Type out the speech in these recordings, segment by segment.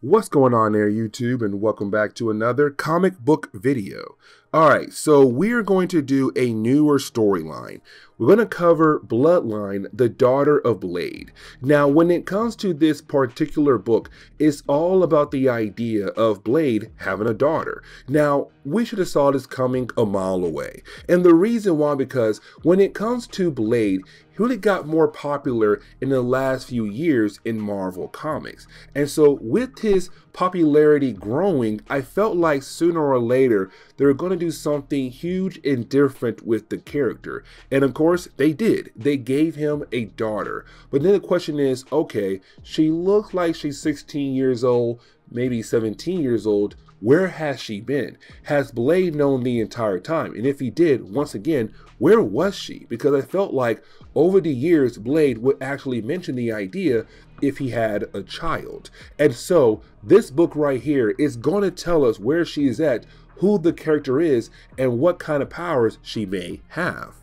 What's going on there, YouTube, and welcome back to another comic book video. Alright, so we're going to do a newer storyline. We're going to cover Bloodline, the daughter of Blade. Now, when it comes to this particular book, it's all about the idea of Blade having a daughter. Now, we should have saw this coming a mile away. And the reason why, because when it comes to Blade, he really got more popular in the last few years in Marvel Comics. And so with his popularity growing, I felt like sooner or later they were going to do something huge and different with the character. And of course, they did. They gave him a daughter. But then the question is, okay, she looks like she's 16 years old, maybe 17 years old where has she been? Has Blade known the entire time? And if he did, once again, where was she? Because I felt like over the years, Blade would actually mention the idea if he had a child. And so this book right here is going to tell us where she is at, who the character is, and what kind of powers she may have.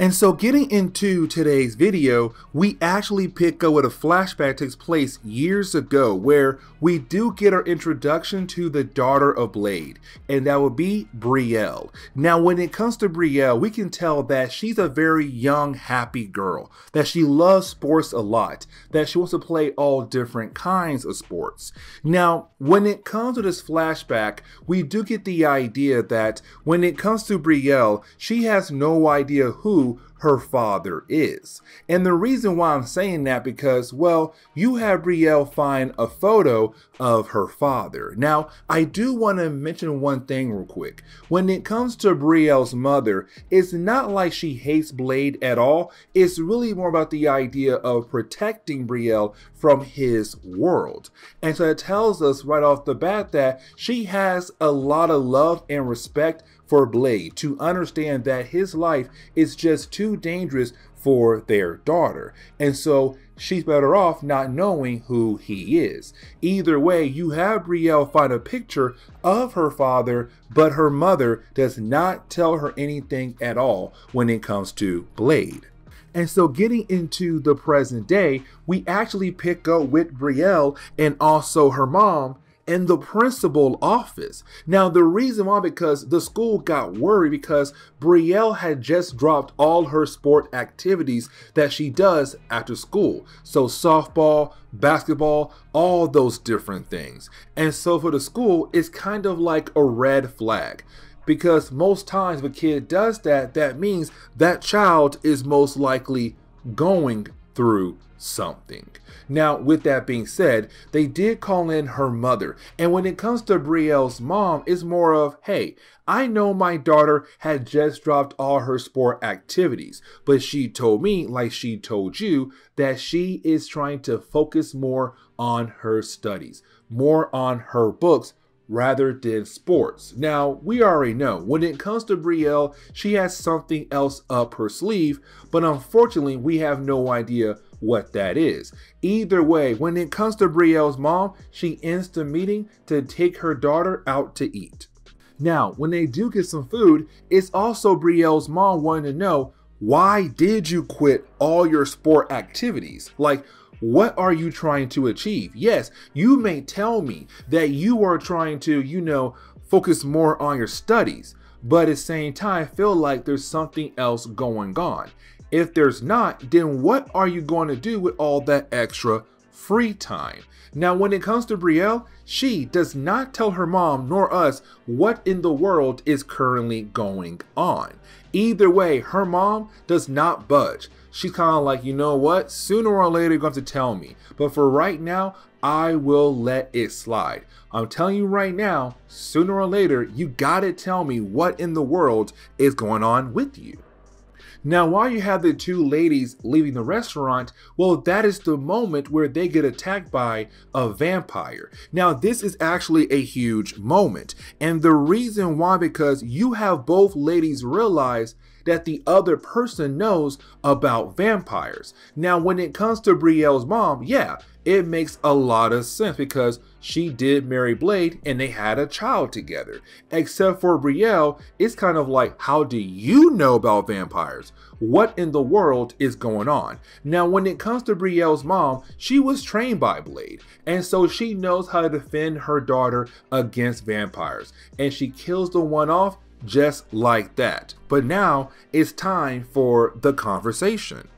And so getting into today's video, we actually pick up what a flashback takes place years ago where we do get our introduction to the daughter of Blade, and that would be Brielle. Now when it comes to Brielle, we can tell that she's a very young, happy girl, that she loves sports a lot, that she wants to play all different kinds of sports. Now, when it comes to this flashback, we do get the idea that when it comes to Brielle, she has no idea who her father is. And the reason why I'm saying that because, well, you have Brielle find a photo of her father. Now, I do want to mention one thing real quick. When it comes to Brielle's mother, it's not like she hates Blade at all. It's really more about the idea of protecting Brielle from his world. And so it tells us right off the bat that she has a lot of love and respect for Blade to understand that his life is just too dangerous for their daughter. And so she's better off not knowing who he is. Either way, you have Brielle find a picture of her father, but her mother does not tell her anything at all when it comes to Blade. And so getting into the present day, we actually pick up with Brielle and also her mom in the principal office. Now, the reason why, because the school got worried because Brielle had just dropped all her sport activities that she does after school. So, softball, basketball, all those different things. And so, for the school, it's kind of like a red flag because most times a kid does that, that means that child is most likely going through something. Now, with that being said, they did call in her mother. And when it comes to Brielle's mom, it's more of, hey, I know my daughter had just dropped all her sport activities, but she told me, like she told you, that she is trying to focus more on her studies, more on her books, rather than sports. Now, we already know when it comes to Brielle, she has something else up her sleeve, but unfortunately, we have no idea what that is. Either way, when it comes to Brielle's mom, she ends the meeting to take her daughter out to eat. Now, when they do get some food, it's also Brielle's mom wanting to know why did you quit all your sport activities? Like, what are you trying to achieve? Yes, you may tell me that you are trying to, you know, focus more on your studies, but at the same time, I feel like there's something else going on. If there's not, then what are you going to do with all that extra free time? Now, when it comes to Brielle, she does not tell her mom nor us what in the world is currently going on. Either way, her mom does not budge. She's kind of like, you know what? Sooner or later, you're going to, to tell me. But for right now, I will let it slide. I'm telling you right now, sooner or later, you got to tell me what in the world is going on with you. Now, while you have the two ladies leaving the restaurant, well, that is the moment where they get attacked by a vampire. Now, this is actually a huge moment. And the reason why, because you have both ladies realize that the other person knows about vampires. Now, when it comes to Brielle's mom, yeah, it makes a lot of sense because she did marry Blade and they had a child together. Except for Brielle, it's kind of like, how do you know about vampires? What in the world is going on? Now, when it comes to Brielle's mom, she was trained by Blade, and so she knows how to defend her daughter against vampires, and she kills the one off just like that. But now it's time for the conversation.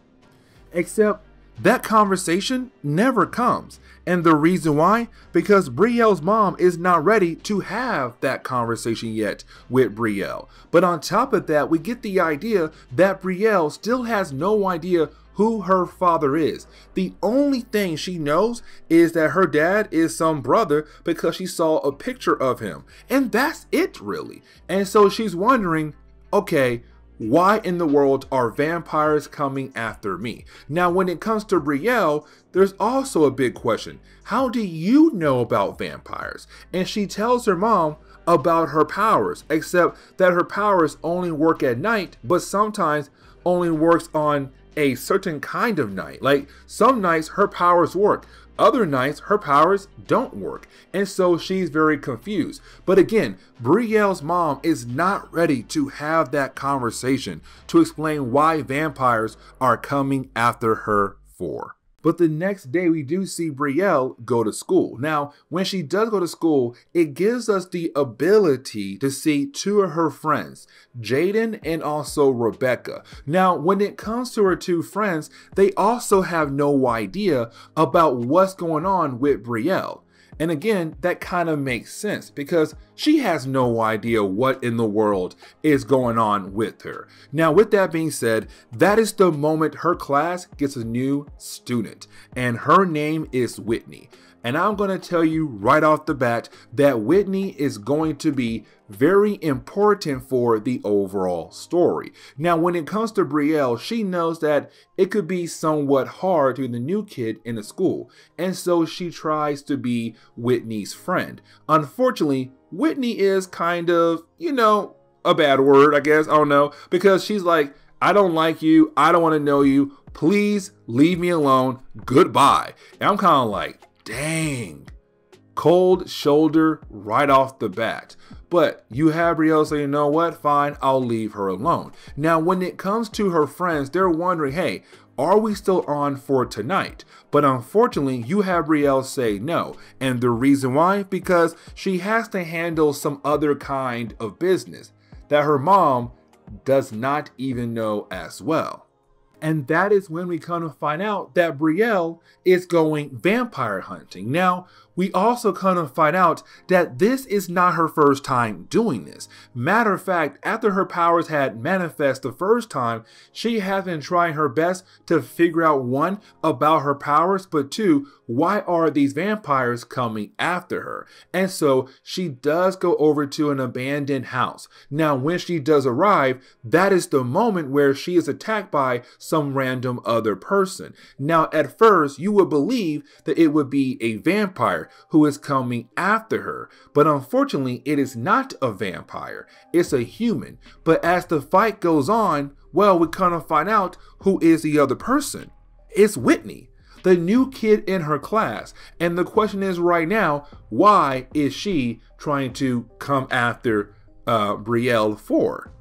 Except that conversation never comes. And the reason why? Because Brielle's mom is not ready to have that conversation yet with Brielle. But on top of that, we get the idea that Brielle still has no idea who her father is. The only thing she knows is that her dad is some brother because she saw a picture of him. And that's it, really. And so she's wondering okay, why in the world are vampires coming after me? Now, when it comes to Brielle, there's also a big question. How do you know about vampires? And she tells her mom about her powers, except that her powers only work at night, but sometimes only works on a certain kind of night. Like some nights her powers work, other nights, her powers don't work, and so she's very confused. But again, Brielle's mom is not ready to have that conversation to explain why vampires are coming after her for. But the next day, we do see Brielle go to school. Now, when she does go to school, it gives us the ability to see two of her friends, Jaden and also Rebecca. Now, when it comes to her two friends, they also have no idea about what's going on with Brielle. And again, that kind of makes sense because she has no idea what in the world is going on with her. Now, with that being said, that is the moment her class gets a new student, and her name is Whitney. And I'm going to tell you right off the bat that Whitney is going to be very important for the overall story. Now, when it comes to Brielle, she knows that it could be somewhat hard to be the new kid in the school, and so she tries to be Whitney's friend. Unfortunately, Whitney is kind of, you know, a bad word, I guess, I don't know, because she's like, I don't like you, I don't want to know you, please leave me alone, goodbye. And I'm kind of like, dang, cold shoulder right off the bat. But you have Brielle say, you know what, fine, I'll leave her alone. Now, when it comes to her friends, they're wondering, hey, are we still on for tonight? But unfortunately, you have Brielle say no. And the reason why? Because she has to handle some other kind of business that her mom does not even know as well. And that is when we kind of find out that Brielle is going vampire hunting. Now, we also kind of find out that this is not her first time doing this. Matter of fact, after her powers had manifest the first time, she has been trying her best to figure out one, about her powers, but two, why are these vampires coming after her? And so she does go over to an abandoned house. Now, when she does arrive, that is the moment where she is attacked by some random other person. Now, at first, you would believe that it would be a vampire who is coming after her. But unfortunately, it is not a vampire, it's a human. But as the fight goes on, well, we kind of find out who is the other person. It's Whitney, the new kid in her class. And the question is right now, why is she trying to come after uh, Brielle for?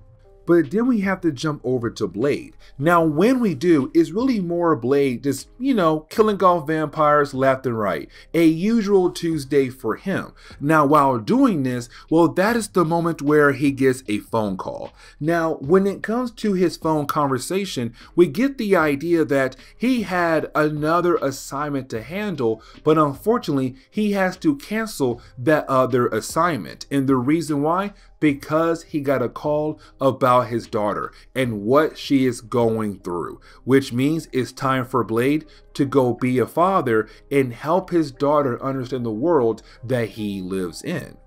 But then we have to jump over to Blade. Now, when we do, it's really more Blade just, you know, killing off vampires left and right. A usual Tuesday for him. Now, while doing this, well, that is the moment where he gets a phone call. Now, when it comes to his phone conversation, we get the idea that he had another assignment to handle, but unfortunately, he has to cancel that other assignment. And the reason why? Because he got a call about his daughter and what she is going through, which means it's time for Blade to go be a father and help his daughter understand the world that he lives in.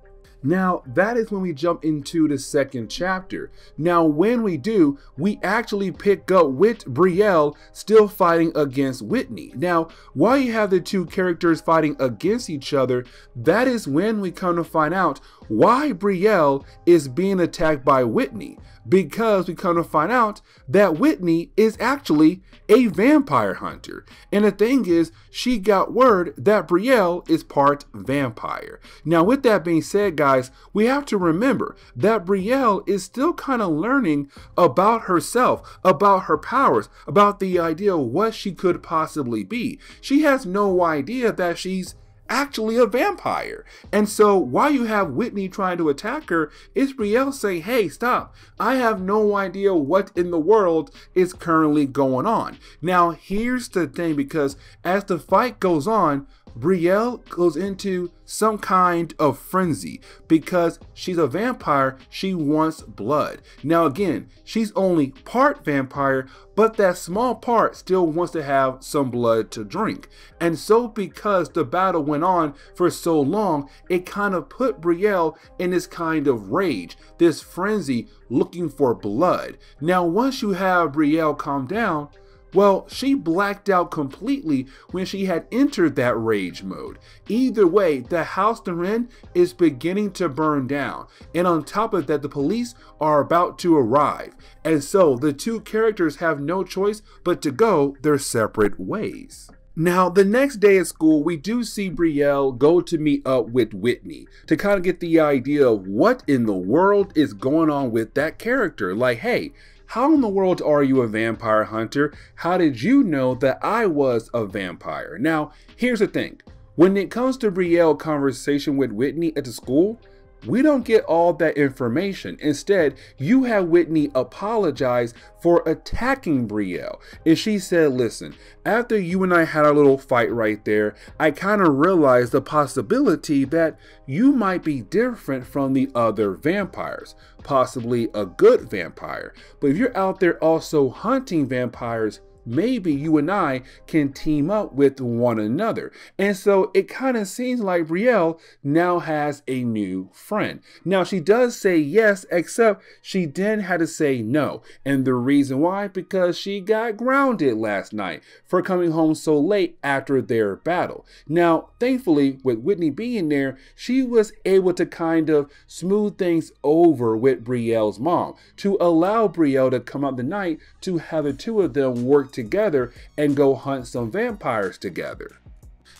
Now, that is when we jump into the second chapter. Now, when we do, we actually pick up with Brielle still fighting against Whitney. Now, while you have the two characters fighting against each other, that is when we come to find out why Brielle is being attacked by Whitney because we come to find out that Whitney is actually a vampire hunter. And the thing is, she got word that Brielle is part vampire. Now, with that being said, guys, we have to remember that Brielle is still kind of learning about herself, about her powers, about the idea of what she could possibly be. She has no idea that she's actually a vampire. And so while you have Whitney trying to attack her, it's Brielle saying, hey, stop. I have no idea what in the world is currently going on. Now, here's the thing, because as the fight goes on, Brielle goes into some kind of frenzy because she's a vampire, she wants blood. Now again, she's only part vampire, but that small part still wants to have some blood to drink. And so because the battle went on for so long, it kind of put Brielle in this kind of rage, this frenzy looking for blood. Now once you have Brielle calm down, well, she blacked out completely when she had entered that rage mode. Either way, the house they're in is beginning to burn down. And on top of that, the police are about to arrive. And so the two characters have no choice but to go their separate ways. Now, the next day at school, we do see Brielle go to meet up with Whitney to kind of get the idea of what in the world is going on with that character. Like, hey, how in the world are you a vampire hunter? How did you know that I was a vampire? Now, here's the thing. When it comes to Brielle conversation with Whitney at the school, we don't get all that information. Instead, you have Whitney apologize for attacking Brielle. And she said, listen, after you and I had our little fight right there, I kind of realized the possibility that you might be different from the other vampires, possibly a good vampire. But if you're out there also hunting vampires, maybe you and I can team up with one another. And so it kind of seems like Brielle now has a new friend. Now she does say yes, except she then had to say no. And the reason why, because she got grounded last night for coming home so late after their battle. Now, thankfully, with Whitney being there, she was able to kind of smooth things over with Brielle's mom to allow Brielle to come up the night to have the two of them work together and go hunt some vampires together.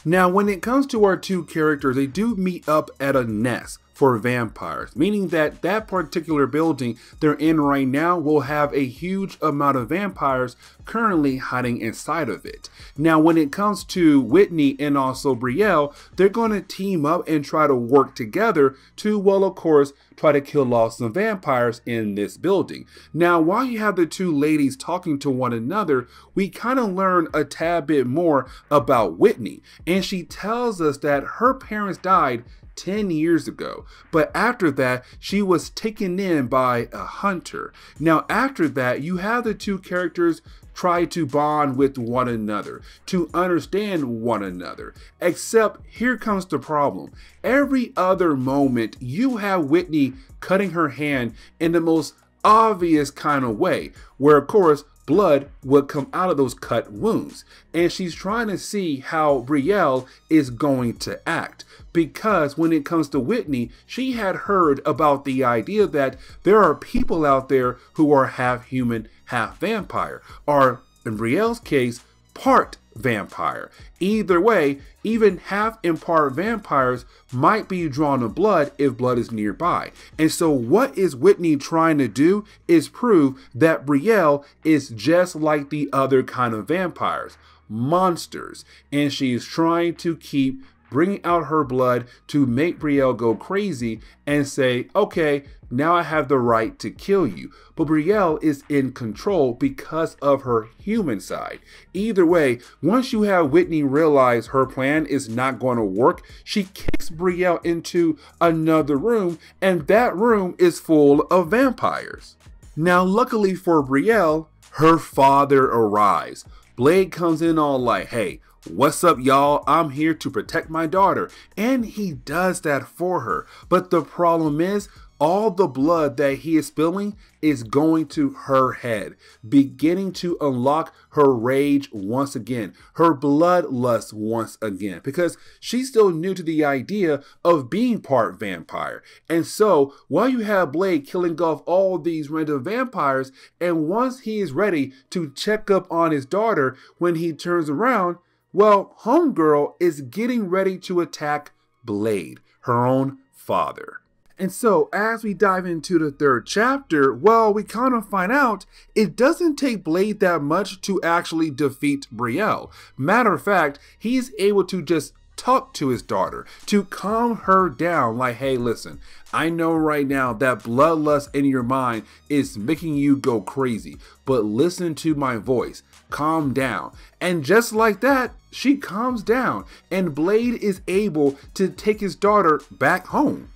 Now, when it comes to our two characters, they do meet up at a nest for vampires, meaning that that particular building they're in right now will have a huge amount of vampires currently hiding inside of it. Now, when it comes to Whitney and also Brielle, they're going to team up and try to work together to, well, of course, try to kill off some vampires in this building. Now, while you have the two ladies talking to one another, we kind of learn a tad bit more about Whitney. And she tells us that her parents died 10 years ago. But after that, she was taken in by a hunter. Now, after that, you have the two characters try to bond with one another, to understand one another. Except here comes the problem. Every other moment, you have Whitney cutting her hand in the most obvious kind of way, where of course blood would come out of those cut wounds. And she's trying to see how Brielle is going to act. Because when it comes to Whitney, she had heard about the idea that there are people out there who are half human, half vampire, or in Brielle's case, part vampire. Either way, even half part vampires might be drawn to blood if blood is nearby. And so what is Whitney trying to do is prove that Brielle is just like the other kind of vampires, monsters. And she's trying to keep bringing out her blood to make Brielle go crazy and say, okay, now I have the right to kill you. But Brielle is in control because of her human side. Either way, once you have Whitney realize her plan is not going to work, she kicks Brielle into another room, and that room is full of vampires. Now, luckily for Brielle, her father arrives. Blade comes in all like, hey, What's up, y'all? I'm here to protect my daughter. And he does that for her. But the problem is, all the blood that he is spilling is going to her head, beginning to unlock her rage once again, her bloodlust once again, because she's still new to the idea of being part vampire. And so, while you have Blade killing off all these random vampires, and once he is ready to check up on his daughter, when he turns around, well, Homegirl is getting ready to attack Blade, her own father. And so, as we dive into the third chapter, well, we kind of find out it doesn't take Blade that much to actually defeat Brielle. Matter of fact, he's able to just talk to his daughter to calm her down like hey listen i know right now that bloodlust in your mind is making you go crazy but listen to my voice calm down. And just like that she calms down. And blade is able to take his daughter back home.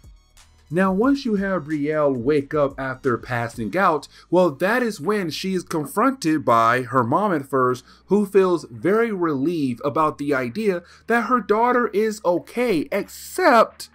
Now, once you have Brielle wake up after passing out, well, that is when she is confronted by her mom at first, who feels very relieved about the idea that her daughter is okay, except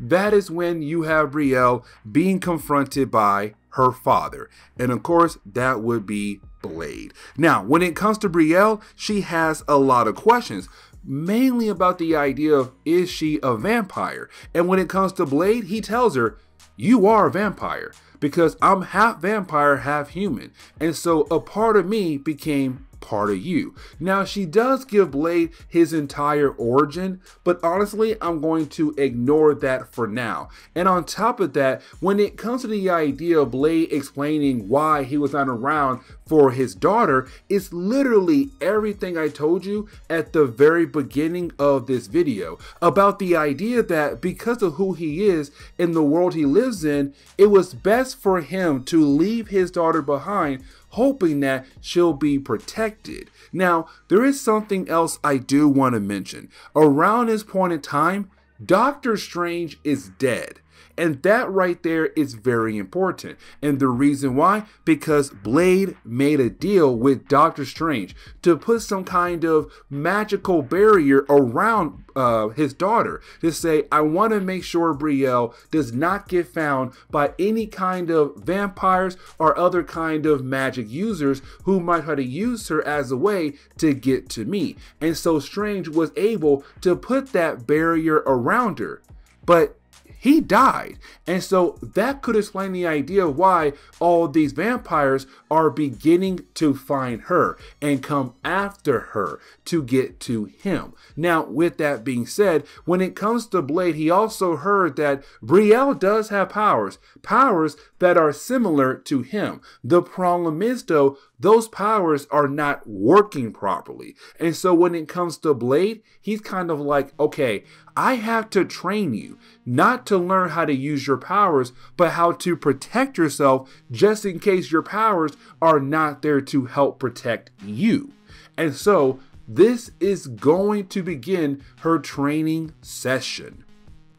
that is when you have Brielle being confronted by her father. And of course, that would be Blade. Now, when it comes to Brielle, she has a lot of questions mainly about the idea of is she a vampire? And when it comes to Blade, he tells her, You are a vampire because I'm half vampire, half human. And so a part of me became part of you. Now, she does give Blade his entire origin, but honestly, I'm going to ignore that for now. And on top of that, when it comes to the idea of Blade explaining why he was not around for his daughter, it's literally everything I told you at the very beginning of this video about the idea that because of who he is in the world he lives in, it was best for him to leave his daughter behind hoping that she'll be protected. Now, there is something else I do want to mention. Around this point in time, Doctor Strange is dead. And that right there is very important. And the reason why? Because Blade made a deal with Doctor Strange to put some kind of magical barrier around uh, his daughter to say, I want to make sure Brielle does not get found by any kind of vampires or other kind of magic users who might try to use her as a way to get to me. And so Strange was able to put that barrier around her. But he died. And so that could explain the idea why all these vampires are beginning to find her and come after her to get to him. Now, with that being said, when it comes to Blade, he also heard that Brielle does have powers, powers that are similar to him. The problem is, though, those powers are not working properly. And so when it comes to Blade, he's kind of like, okay, I have to train you not to learn how to use your powers, but how to protect yourself just in case your powers are not there to help protect you. And so this is going to begin her training session.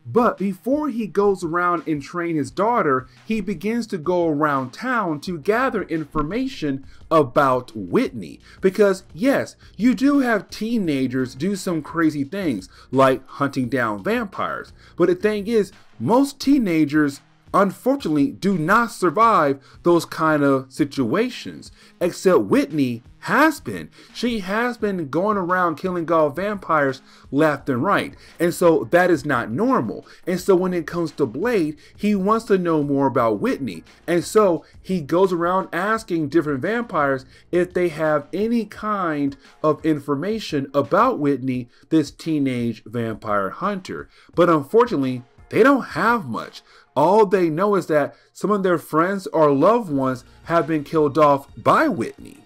But before he goes around and train his daughter, he begins to go around town to gather information about Whitney. Because yes, you do have teenagers do some crazy things like hunting down vampires. But the thing is, most teenagers unfortunately do not survive those kind of situations. Except Whitney has been. She has been going around killing all vampires left and right. And so that is not normal. And so when it comes to Blade, he wants to know more about Whitney. And so he goes around asking different vampires if they have any kind of information about Whitney, this teenage vampire hunter. But unfortunately, they don't have much. All they know is that some of their friends or loved ones have been killed off by Whitney.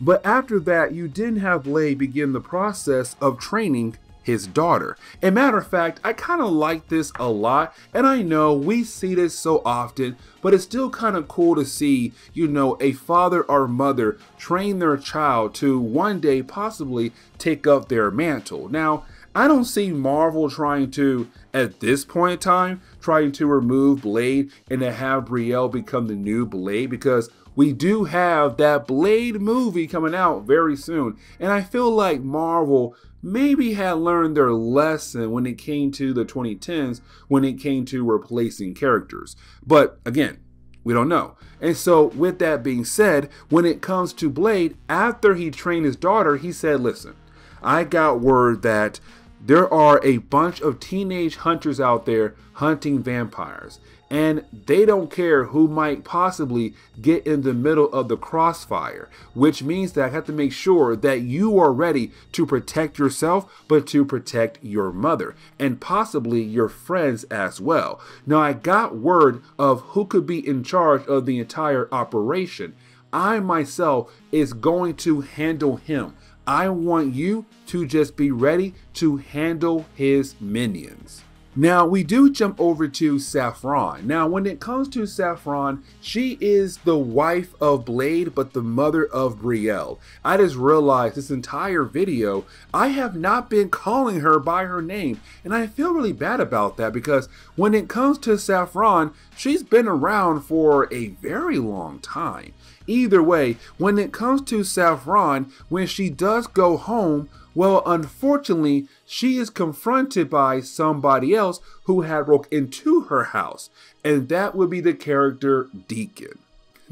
But after that, you didn't have Blade begin the process of training his daughter. A matter of fact, I kind of like this a lot, and I know we see this so often, but it's still kind of cool to see, you know, a father or mother train their child to one day possibly take up their mantle. Now, I don't see Marvel trying to, at this point in time, trying to remove Blade and to have Brielle become the new Blade because we do have that Blade movie coming out very soon. And I feel like Marvel maybe had learned their lesson when it came to the 2010s, when it came to replacing characters. But again, we don't know. And so, with that being said, when it comes to Blade, after he trained his daughter, he said, Listen, I got word that there are a bunch of teenage hunters out there hunting vampires and they don't care who might possibly get in the middle of the crossfire, which means that I have to make sure that you are ready to protect yourself, but to protect your mother and possibly your friends as well. Now, I got word of who could be in charge of the entire operation. I myself is going to handle him. I want you to just be ready to handle his minions. Now, we do jump over to Saffron. Now, when it comes to Saffron, she is the wife of Blade, but the mother of Brielle. I just realized this entire video, I have not been calling her by her name, and I feel really bad about that because when it comes to Saffron, she's been around for a very long time. Either way, when it comes to Saffron, when she does go home, well, unfortunately, she is confronted by somebody else who had broke into her house, and that would be the character Deacon.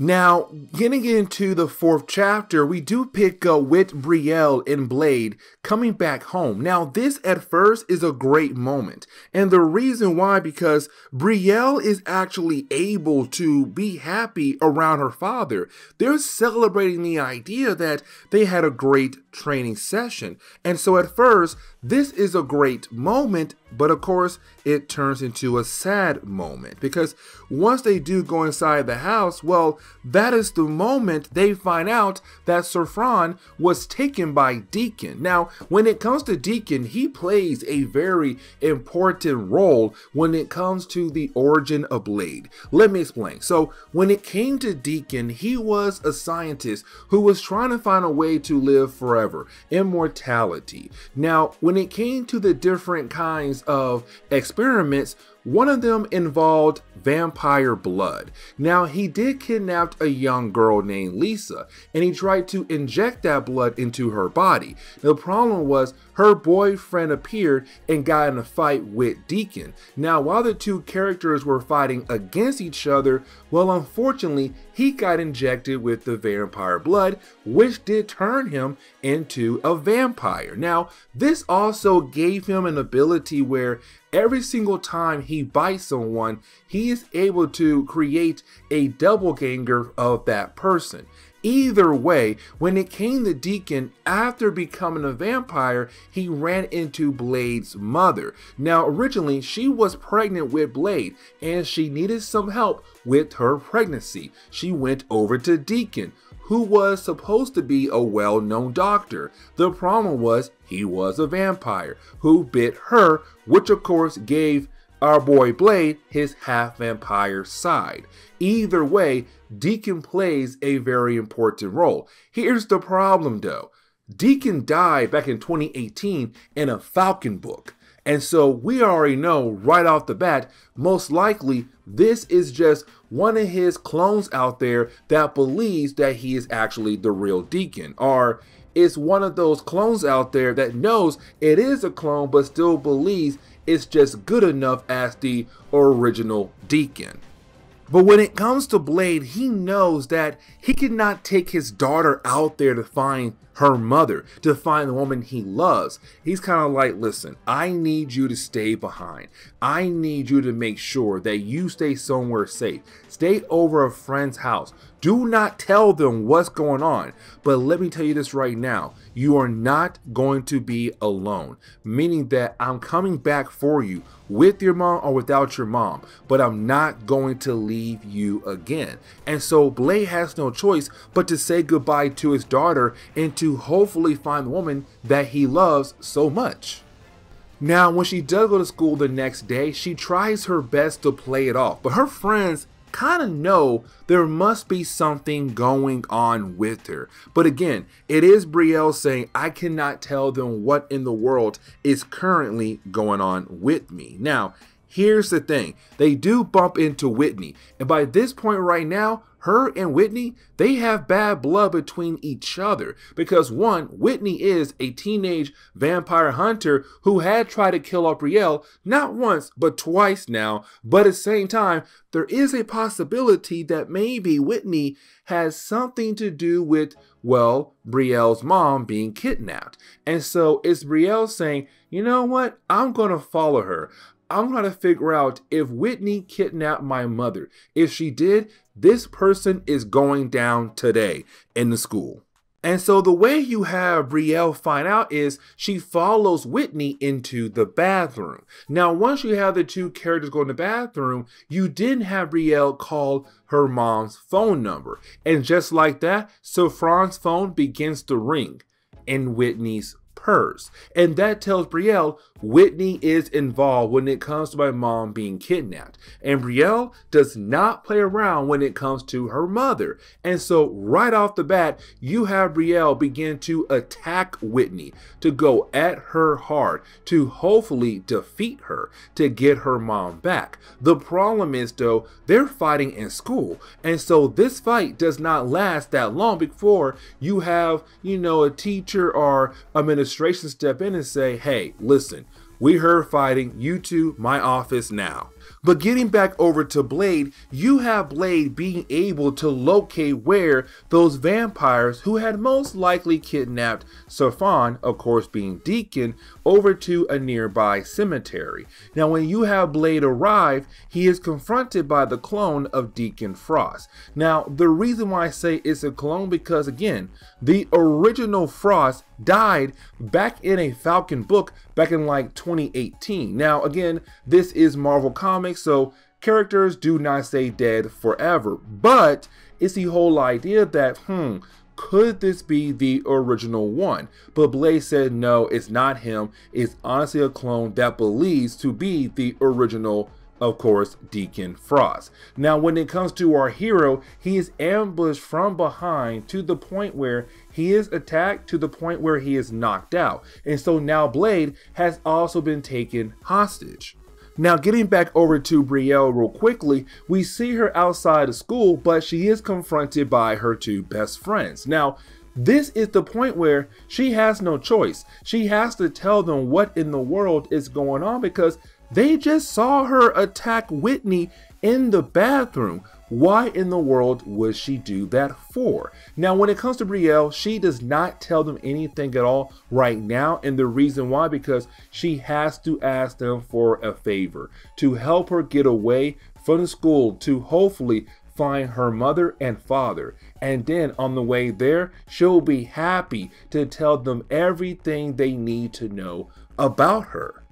Now, getting into the fourth chapter, we do pick up with Brielle and Blade coming back home. Now, this at first is a great moment. And the reason why, because Brielle is actually able to be happy around her father. They're celebrating the idea that they had a great training session. And so at first, this is a great moment, but of course, it turns into a sad moment because once they do go inside the house, well, that is the moment they find out that Saffron was taken by Deacon. Now, when it comes to Deacon, he plays a very important role when it comes to the origin of Blade. Let me explain. So, when it came to Deacon, he was a scientist who was trying to find a way to live forever, immortality. Now, when it came to the different kinds of experiments, one of them involved vampire blood. Now, he did kidnap a young girl named Lisa, and he tried to inject that blood into her body. The problem was her boyfriend appeared and got in a fight with Deacon. Now, while the two characters were fighting against each other, well, unfortunately, he got injected with the vampire blood, which did turn him into a vampire. Now, this also gave him an ability where every single time he bites someone, he is able to create a doppelganger of that person. Either way, when it came to Deacon, after becoming a vampire, he ran into Blade's mother. Now, originally, she was pregnant with Blade and she needed some help with her pregnancy. She went over to Deacon, who was supposed to be a well known doctor. The problem was he was a vampire who bit her, which of course gave our boy Blade his half vampire side. Either way, Deacon plays a very important role. Here's the problem though Deacon died back in 2018 in a Falcon book. And so we already know right off the bat, most likely this is just one of his clones out there that believes that he is actually the real Deacon. Or it's one of those clones out there that knows it is a clone but still believes it's just good enough as the original Deacon. But when it comes to Blade, he knows that he cannot take his daughter out there to find her mother, to find the woman he loves. He's kind of like, listen, I need you to stay behind. I need you to make sure that you stay somewhere safe. Stay over a friend's house. Do not tell them what's going on. But let me tell you this right now you are not going to be alone, meaning that I'm coming back for you with your mom or without your mom, but I'm not going to leave you again. And so Blade has no choice but to say goodbye to his daughter and to hopefully find the woman that he loves so much. Now, when she does go to school the next day, she tries her best to play it off, but her friends kind of know there must be something going on with her. But again, it is Brielle saying, I cannot tell them what in the world is currently going on with me. Now, here's the thing they do bump into Whitney. And by this point right now, her and Whitney, they have bad blood between each other because one, Whitney is a teenage vampire hunter who had tried to kill Brielle not once but twice now. But at the same time, there is a possibility that maybe Whitney has something to do with, well, Brielle's mom being kidnapped. And so it's Brielle saying, you know what? I'm going to follow her. I'm to figure out if Whitney kidnapped my mother. If she did, this person is going down today in the school. And so the way you have Brielle find out is she follows Whitney into the bathroom. Now, once you have the two characters go in the bathroom, you didn't have Brielle call her mom's phone number. And just like that, Saffron's phone begins to ring in Whitney's purse. And that tells Brielle Whitney is involved when it comes to my mom being kidnapped. And Brielle does not play around when it comes to her mother. And so, right off the bat, you have Brielle begin to attack Whitney, to go at her hard, to hopefully defeat her, to get her mom back. The problem is, though, they're fighting in school. And so, this fight does not last that long before you have, you know, a teacher or administration step in and say, hey, listen, we heard fighting, you two, my office now. But getting back over to Blade, you have Blade being able to locate where those vampires who had most likely kidnapped Saffron, of course being Deacon, over to a nearby cemetery. Now when you have Blade arrive, he is confronted by the clone of Deacon Frost. Now the reason why I say it's a clone because again, the original Frost died back in a Falcon book back in like 2018. Now again, this is Marvel Comics, so characters do not stay dead forever, but it's the whole idea that, hmm, could this be the original one? But Blade said no, it's not him. It's honestly a clone that believes to be the original of course, Deacon Frost. Now, when it comes to our hero, he is ambushed from behind to the point where he is attacked to the point where he is knocked out. And so now Blade has also been taken hostage. Now, getting back over to Brielle real quickly, we see her outside of school, but she is confronted by her two best friends. Now, this is the point where she has no choice. She has to tell them what in the world is going on because they just saw her attack Whitney in the bathroom. Why in the world would she do that for? Now, when it comes to Brielle, she does not tell them anything at all right now. And the reason why, because she has to ask them for a favor to help her get away from the school to hopefully find her mother and father. And then on the way there, she'll be happy to tell them everything they need to know about her.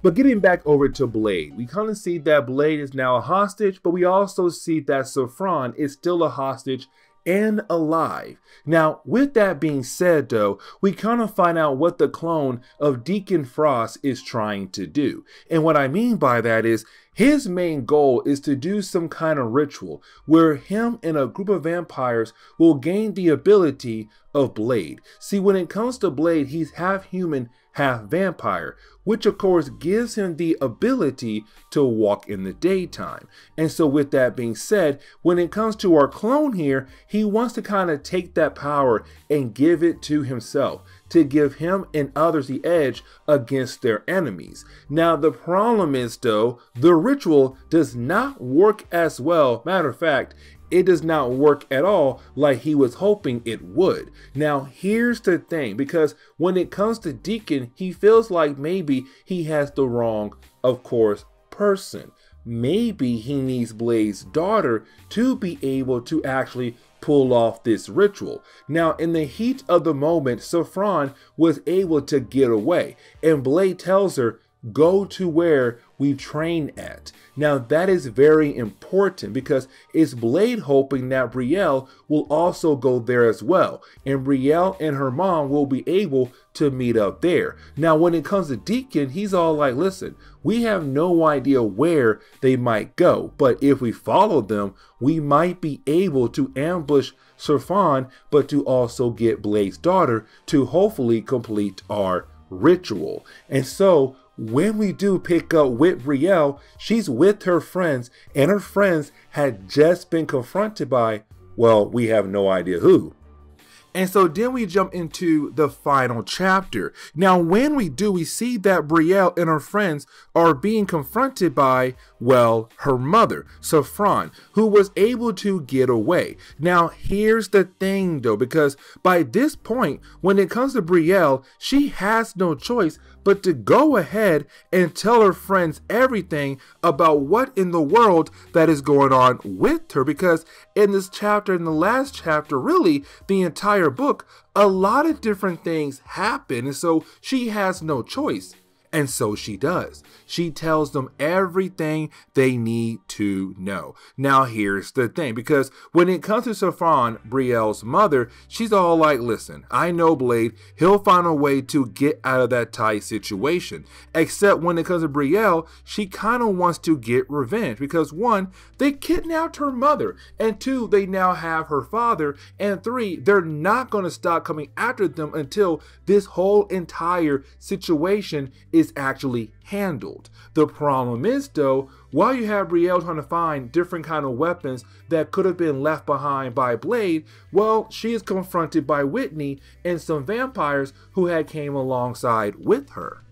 But getting back over to Blade, we kind of see that Blade is now a hostage, but we also see that Saffron is still a hostage and alive. Now, with that being said, though, we kind of find out what the clone of Deacon Frost is trying to do. And what I mean by that is his main goal is to do some kind of ritual where him and a group of vampires will gain the ability of Blade. See, when it comes to Blade, he's half human, half vampire, which of course gives him the ability to walk in the daytime. And so with that being said, when it comes to our clone here, he wants to kind of take that power and give it to himself to give him and others the edge against their enemies. Now, the problem is, though, the ritual does not work as well. Matter of fact, it does not work at all like he was hoping it would. Now, here's the thing because when it comes to Deacon, he feels like maybe he has the wrong, of course, person. Maybe he needs Blade's daughter to be able to actually pull off this ritual. Now, in the heat of the moment, Saffron was able to get away, and Blade tells her, Go to where we train at. Now that is very important because it's Blade hoping that Brielle will also go there as well. And Brielle and her mom will be able to meet up there. Now when it comes to Deacon, he's all like, listen, we have no idea where they might go. But if we follow them, we might be able to ambush Saffron, but to also get Blade's daughter to hopefully complete our ritual. And so when we do pick up with Brielle, she's with her friends, and her friends had just been confronted by, well, we have no idea who. And so then we jump into the final chapter. Now, when we do, we see that Brielle and her friends are being confronted by, well, her mother, Saffron, who was able to get away. Now, here's the thing though, because by this point, when it comes to Brielle, she has no choice but to go ahead and tell her friends everything about what in the world that is going on with her. Because in this chapter, in the last chapter, really the entire book, a lot of different things happen. And so she has no choice. And so she does. She tells them everything they need to know. Now, here's the thing because when it comes to Saffron, Brielle's mother, she's all like, listen, I know Blade, he'll find a way to get out of that tight situation. Except when it comes to Brielle, she kind of wants to get revenge because one, they kidnapped her mother, and two, they now have her father, and three, they're not going to stop coming after them until this whole entire situation is actually handled. The problem is though, while you have Brielle trying to find different kind of weapons that could have been left behind by Blade, well, she is confronted by Whitney and some vampires who had came alongside with her.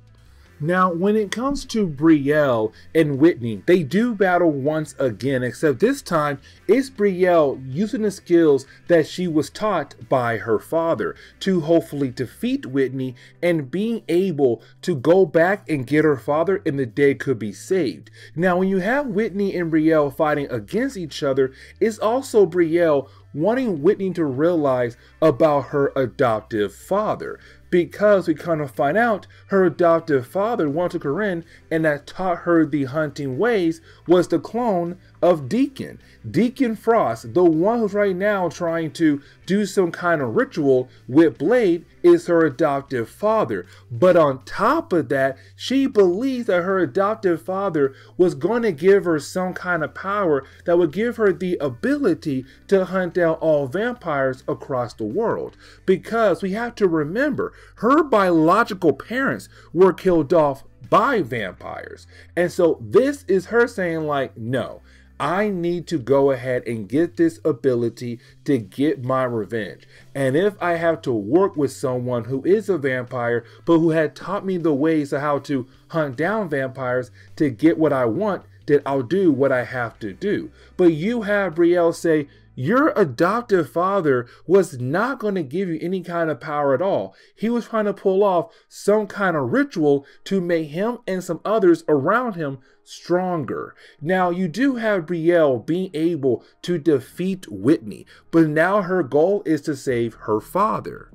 Now, when it comes to Brielle and Whitney, they do battle once again, except this time it's Brielle using the skills that she was taught by her father to hopefully defeat Whitney and being able to go back and get her father and the day could be saved. Now, when you have Whitney and Brielle fighting against each other, it's also Brielle wanting Whitney to realize about her adoptive father because we kind of find out her adoptive father, Walter Corinne, and that taught her the hunting ways was the clone of Deacon. Deacon Frost, the one who's right now trying to do some kind of ritual with Blade, is her adoptive father. But on top of that, she believes that her adoptive father was going to give her some kind of power that would give her the ability to hunt down all vampires across the world. Because we have to remember, her biological parents were killed off by vampires. And so this is her saying, like, no, I need to go ahead and get this ability to get my revenge. And if I have to work with someone who is a vampire, but who had taught me the ways of how to hunt down vampires to get what I want, then I'll do what I have to do. But you have Brielle say, your adoptive father was not going to give you any kind of power at all. He was trying to pull off some kind of ritual to make him and some others around him stronger. Now, you do have Brielle being able to defeat Whitney, but now her goal is to save her father.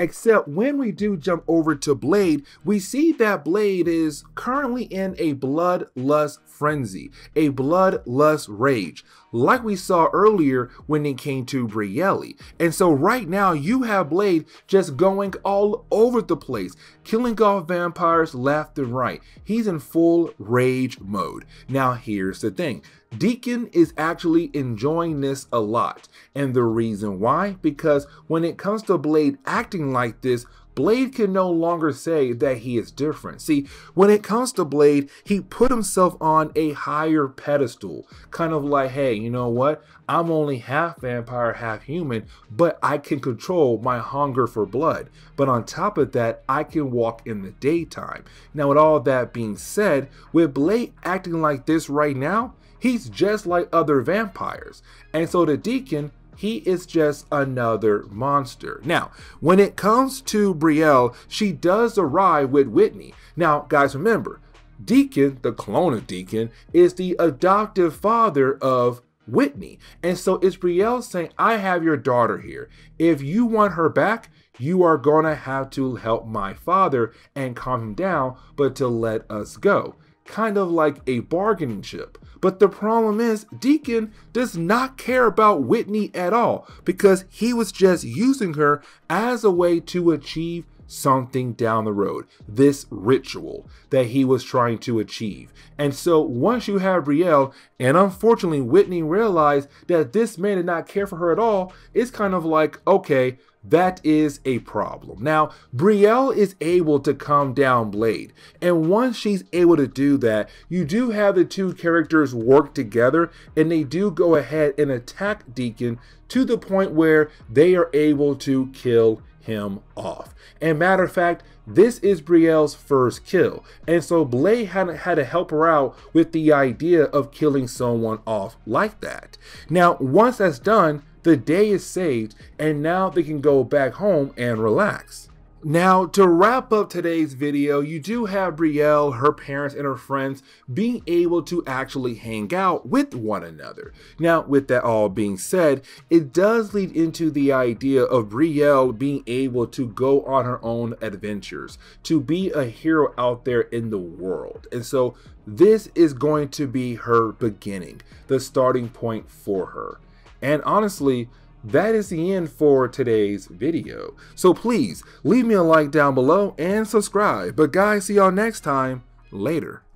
Except when we do jump over to Blade, we see that Blade is currently in a bloodlust frenzy, a bloodlust rage, like we saw earlier when it came to Brielle. And so right now you have Blade just going all over the place, killing off vampires left and right. He's in full rage mode. Now here's the thing. Deacon is actually enjoying this a lot. And the reason why? Because when it comes to Blade acting like this, Blade can no longer say that he is different. See, when it comes to Blade, he put himself on a higher pedestal. Kind of like, hey, you know what? I'm only half vampire, half human, but I can control my hunger for blood. But on top of that, I can walk in the daytime. Now, with all that being said, with Blade acting like this right now, He's just like other vampires. And so the Deacon, he is just another monster. Now, when it comes to Brielle, she does arrive with Whitney. Now, guys, remember, Deacon, the clone of Deacon, is the adoptive father of Whitney. And so it's Brielle saying, I have your daughter here. If you want her back, you are going to have to help my father and calm him down, but to let us go. Kind of like a bargaining chip. But the problem is, Deacon does not care about Whitney at all because he was just using her as a way to achieve something down the road, this ritual that he was trying to achieve. And so once you have Brielle, and unfortunately Whitney realized that this man did not care for her at all, it's kind of like, okay, that is a problem. Now, Brielle is able to calm down Blade, and once she's able to do that, you do have the two characters work together, and they do go ahead and attack Deacon to the point where they are able to kill him off. And matter of fact, this is Brielle's first kill, and so Blade had, had to help her out with the idea of killing someone off like that. Now, once that's done, the day is saved, and now they can go back home and relax. Now, to wrap up today's video, you do have Brielle, her parents, and her friends being able to actually hang out with one another. Now, with that all being said, it does lead into the idea of Brielle being able to go on her own adventures, to be a hero out there in the world. And so, this is going to be her beginning, the starting point for her. And honestly, that is the end for today's video. So please leave me a like down below and subscribe. But guys, see y'all next time. Later.